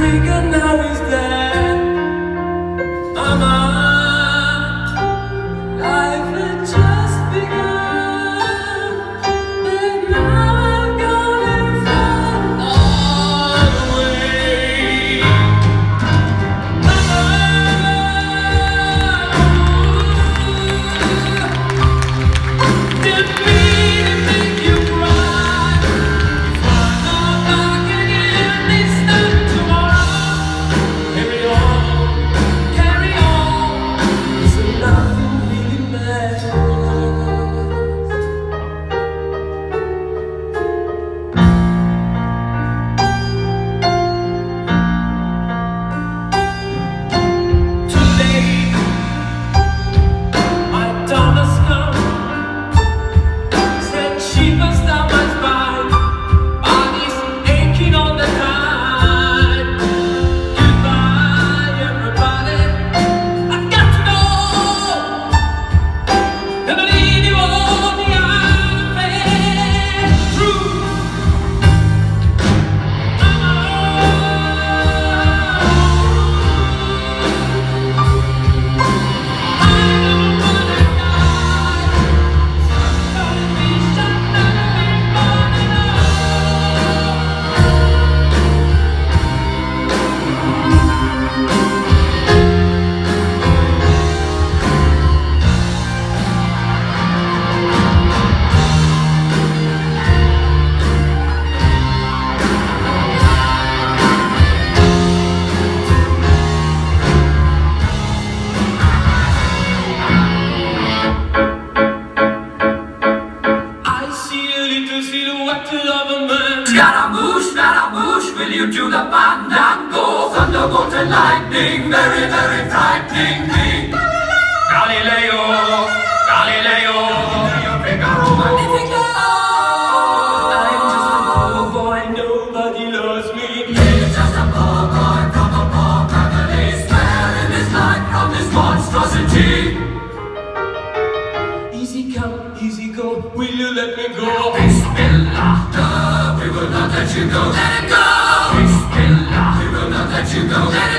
speak and now is dead. I'm out. silhouette of a man. Scaramouche, Scaramouche, will you do the fandango? Thunderbolt and lightning, very, very frightening me. you go, let it go. It's still alive. You you go, let you go.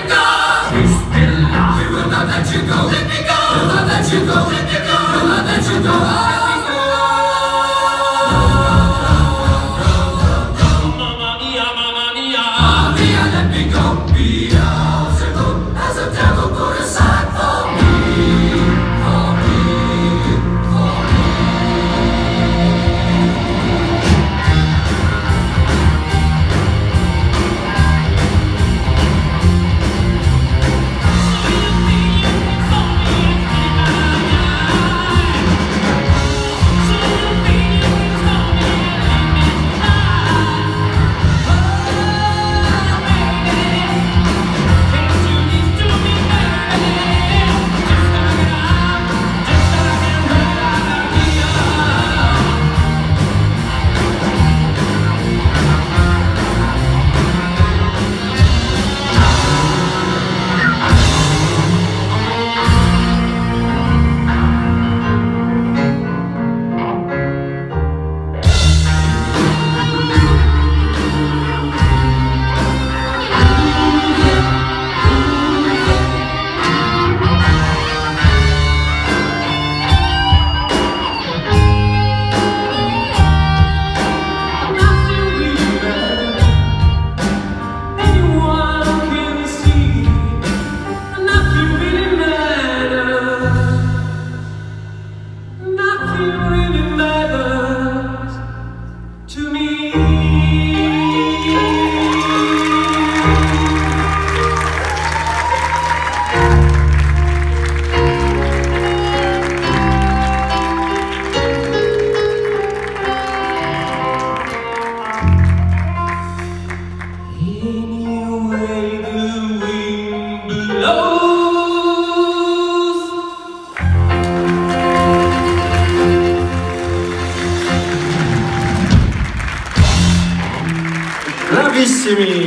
братиссими!